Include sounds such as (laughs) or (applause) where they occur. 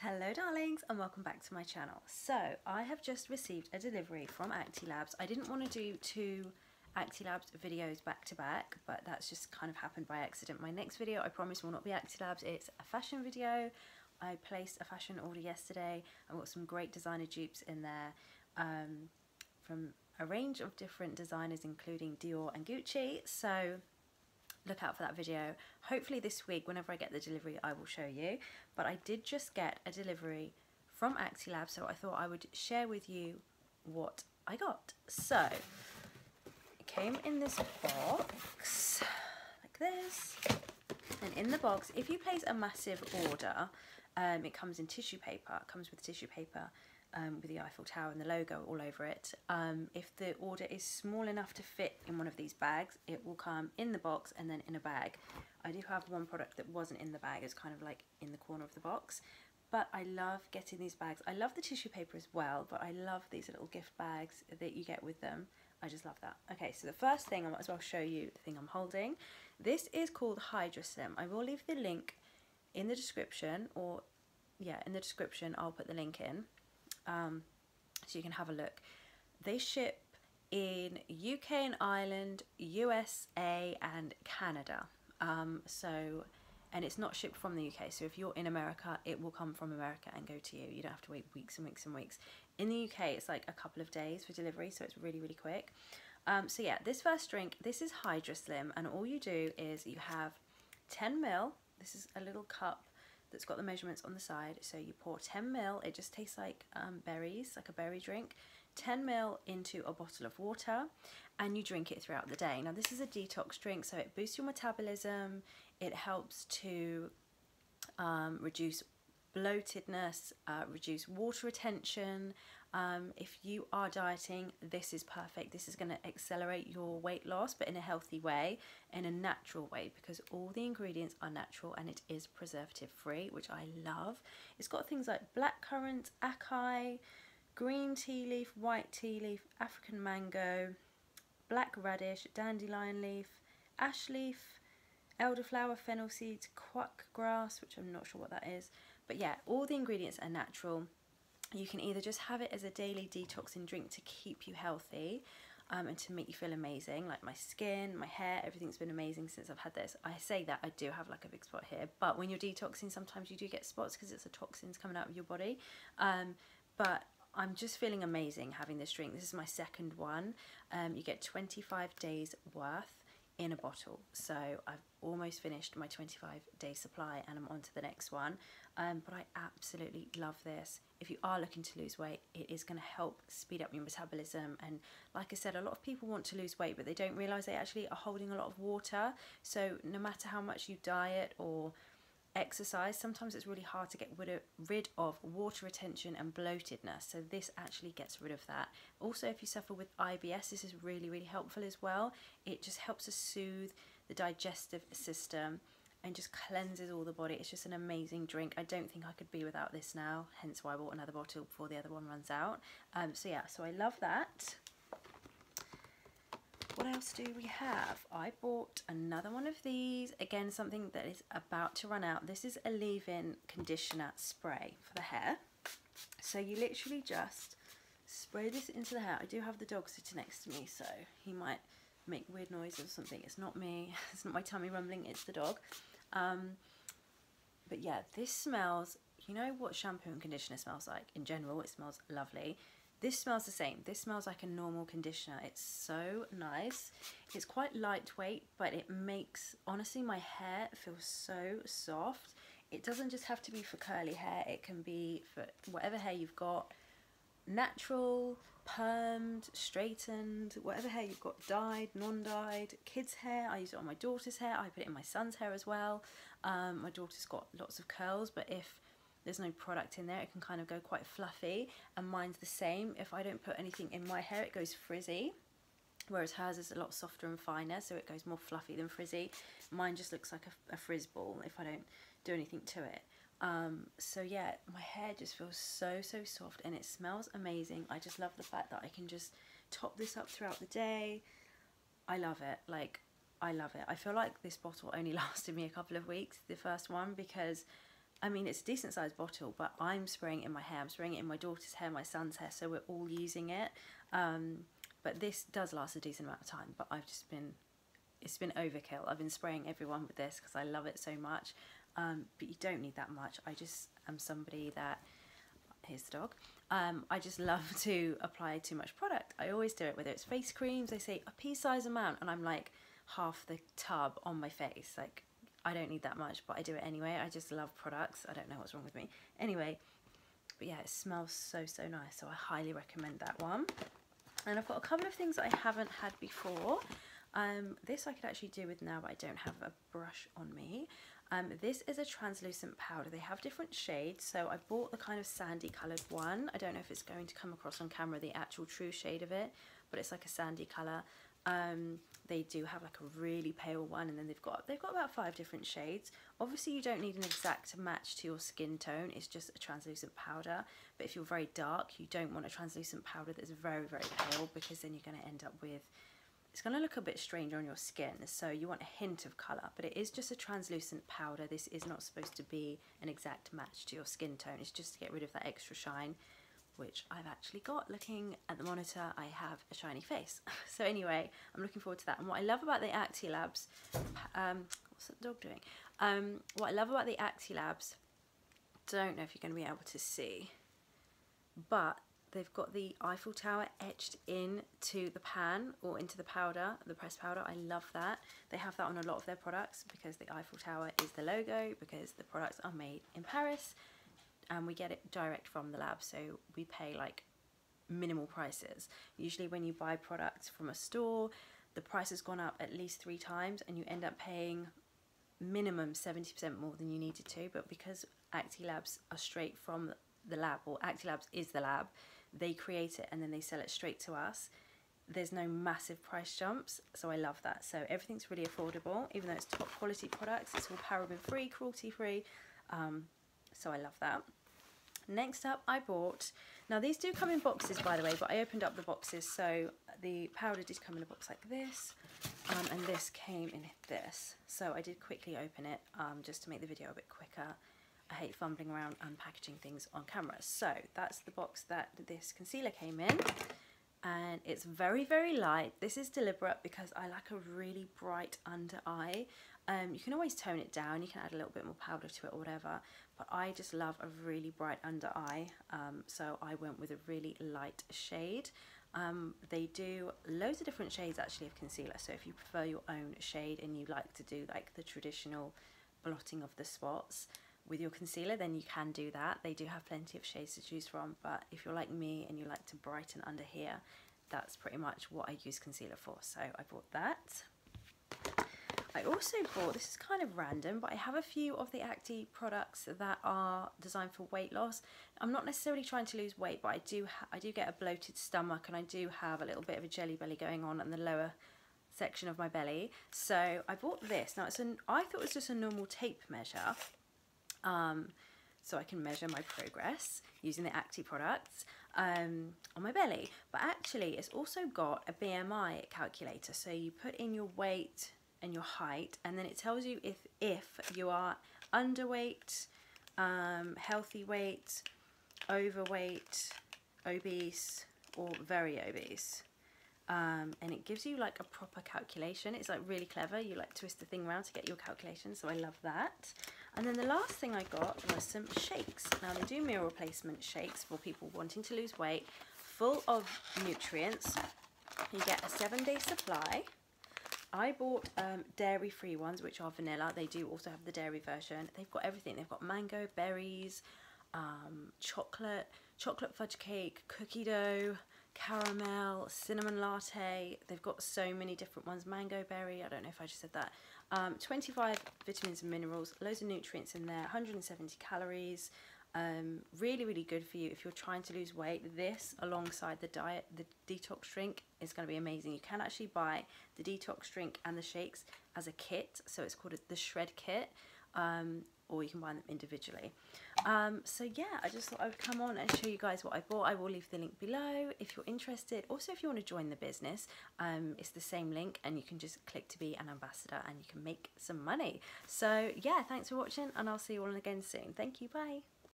Hello darlings and welcome back to my channel. So I have just received a delivery from Actilabs. I didn't want to do two Actilabs videos back to back but that's just kind of happened by accident. My next video I promise will not be Actilabs, it's a fashion video. I placed a fashion order yesterday. I've got some great designer dupes in there um, from a range of different designers including Dior and Gucci. So look out for that video. Hopefully this week, whenever I get the delivery, I will show you. But I did just get a delivery from Actilab, so I thought I would share with you what I got. So, it came in this box, like this. And in the box, if you place a massive order, um, it comes in tissue paper, it comes with tissue paper um, with the Eiffel Tower and the logo all over it. Um, if the order is small enough to fit in one of these bags, it will come in the box and then in a bag. I do have one product that wasn't in the bag, it's kind of like in the corner of the box. But I love getting these bags. I love the tissue paper as well, but I love these little gift bags that you get with them. I just love that. Okay, so the first thing I might as well show you the thing I'm holding. This is called Hydra Slim. I will leave the link in the description or yeah, in the description I'll put the link in um, so you can have a look. They ship in UK and Ireland, USA and Canada. Um, so, and it's not shipped from the UK. So if you're in America, it will come from America and go to you. You don't have to wait weeks and weeks and weeks. In the UK, it's like a couple of days for delivery, so it's really, really quick. Um, so yeah, this first drink, this is Hydra Slim, and all you do is you have 10 mil. This is a little cup that's got the measurements on the side. So you pour 10 mil, it just tastes like um, berries, like a berry drink. 10 mil into a bottle of water and you drink it throughout the day. Now this is a detox drink so it boosts your metabolism, it helps to um, reduce bloatedness, uh, reduce water retention, um, if you are dieting, this is perfect. This is going to accelerate your weight loss, but in a healthy way, in a natural way, because all the ingredients are natural and it is preservative free, which I love. It's got things like black currant, acai, green tea leaf, white tea leaf, African mango, black radish, dandelion leaf, ash leaf, elderflower, fennel seeds, quack grass, which I'm not sure what that is. But yeah, all the ingredients are natural you can either just have it as a daily detoxing drink to keep you healthy um, and to make you feel amazing like my skin my hair everything's been amazing since I've had this. I say that I do have like a big spot here but when you're detoxing sometimes you do get spots because it's the toxins coming out of your body. Um, but I'm just feeling amazing having this drink. This is my second one. Um, you get 25 days worth in a bottle. So I've almost finished my 25 day supply and I'm on to the next one. Um, but I absolutely love this. If you are looking to lose weight, it is going to help speed up your metabolism. And like I said, a lot of people want to lose weight, but they don't realize they actually are holding a lot of water. So no matter how much you diet or exercise, sometimes it's really hard to get rid of, water retention and bloatedness. So this actually gets rid of that. Also, if you suffer with IBS, this is really, really helpful as well. It just helps to soothe the digestive system and just cleanses all the body. It's just an amazing drink. I don't think I could be without this now, hence why I bought another bottle before the other one runs out. Um, so yeah, so I love that. What else do we have? I bought another one of these. Again, something that is about to run out. This is a leave-in conditioner spray for the hair. So you literally just spray this into the hair. I do have the dog sitting next to me, so he might make weird noises or something. It's not me. (laughs) It's not my tummy rumbling. It's the dog. Um, but yeah, this smells, you know what shampoo and conditioner smells like? In general, it smells lovely. This smells the same. This smells like a normal conditioner. It's so nice. It's quite lightweight, but it makes, honestly, my hair feel so soft. It doesn't just have to be for curly hair. It can be for whatever hair you've got. Natural, permed, straightened, whatever hair you've got, dyed, non-dyed, kids' hair. I use it on my daughter's hair. I put it in my son's hair as well. Um, my daughter's got lots of curls, but if there's no product in there it can kind of go quite fluffy and mine's the same. If I don't put anything in my hair it goes frizzy whereas hers is a lot softer and finer so it goes more fluffy than frizzy. Mine just looks like a, a frizz ball if I don't do anything to it. Um, so yeah my hair just feels so so soft and it smells amazing. I just love the fact that I can just top this up throughout the day. I love it like I love it. I feel like this bottle only (laughs) lasted me a couple of weeks the first one because I mean, it's a decent sized bottle, but I'm spraying it in my hair. I'm spraying it in my daughter's hair, my son's hair, so we're all using it. Um, but this does last a decent amount of time. But I've just been, it's been overkill. I've been spraying everyone with this because I love it so much. Um, but you don't need that much. I just am somebody that, here's the dog. Um, I just love (laughs) to apply too much product. I always do it, whether it's face creams, they say a pea size amount, and I'm like half the tub on my face. Like, I don't need that much, but I do it anyway. I just love products. I don't know what's wrong with me. Anyway, but yeah, it smells so, so nice. So I highly recommend that one. And I've got a couple of things that I haven't had before. Um, this I could actually do with now, but I don't have a brush on me. Um, this is a translucent powder. They have different shades. So I bought the kind of sandy coloured one. I don't know if it's going to come across on camera, the actual true shade of it, but it's like a sandy colour. Um, they do have like a really pale one and then they've got they've got about five different shades. Obviously you don't need an exact match to your skin tone it's just a translucent powder. But if you're very dark you don't want a translucent powder that's very very pale because then you're going to end up with it's going to look a bit strange on your skin. So you want a hint of colour but it is just a translucent powder. This is not supposed to be an exact match to your skin tone. It's just to get rid of that extra shine which I've actually got. Looking at the monitor, I have a shiny face. (laughs) so anyway, I'm looking forward to that. And what I love about the Acti Labs, um, what's that dog doing? Um, what I love about the Acti Labs, don't know if you're going to be able to see, but they've got the Eiffel Tower etched into the pan or into the powder, the pressed powder. I love that. They have that on a lot of their products because the Eiffel Tower is the logo, because the products are made in Paris and we get it direct from the lab so we pay like minimal prices. Usually when you buy products from a store the price has gone up at least three times and you end up paying minimum 70% more than you needed to but because Acti Labs are straight from the lab or Acti Labs is the lab they create it and then they sell it straight to us there's no massive price jumps so I love that. So everything's really affordable even though it's top quality products it's all paraben free cruelty free um, so I love that Next up I bought, now these do come in boxes by the way, but I opened up the boxes so the powder did come in a box like this um, and this came in this. So I did quickly open it um, just to make the video a bit quicker. I hate fumbling around unpackaging things on camera. So that's the box that this concealer came in and it's very very light this is deliberate because I like a really bright under eye um, you can always tone it down you can add a little bit more powder to it or whatever but I just love a really bright under eye um, so I went with a really light shade. Um, they do loads of different shades actually of concealer so if you prefer your own shade and you like to do like the traditional blotting of the spots with your concealer then you can do that. They do have plenty of shades to choose from but if you're like me and you like to brighten under here that's pretty much what I use concealer for so I bought that I also bought, this is kind of random, but I have a few of the Acti products that are designed for weight loss. I'm not necessarily trying to lose weight, but I do I do get a bloated stomach and I do have a little bit of a jelly belly going on in the lower section of my belly. So I bought this. Now it's an I thought it was just a normal tape measure. Um, so I can measure my progress using the Acti products um, on my belly. But actually, it's also got a BMI calculator. So you put in your weight, and your height and then it tells you if if you are underweight um, healthy weight overweight obese or very obese. Um, and it gives you like a proper calculation. It's like really clever. You like twist the thing around to get your calculation so I love that. And then the last thing I got was some shakes. Now they do meal replacement shakes for people wanting to lose weight full of nutrients. You get a seven day supply I bought um, dairy-free ones, which are vanilla. They do also have the dairy version. They've got everything. They've got mango, berries, um, chocolate, chocolate fudge cake, cookie dough, caramel, cinnamon latte. They've got so many different ones. Mango berry, I don't know if I just said that. Um, 25 vitamins and minerals, loads of nutrients in there, 170 calories. Um, really, really good for you if you're trying to lose weight. This, alongside the diet, the detox drink, is going to be amazing. You can actually buy the detox drink and the shakes as a kit, so it's called the Shred Kit, um, or you can buy them individually. Um, so yeah, I just thought I would come on and show you guys what I bought. I will leave the link below if you're interested. Also, if you want to join the business, um, it's the same link and you can just click to be an ambassador and you can make some money. So yeah, thanks for watching and I'll see you all again soon. Thank you, bye.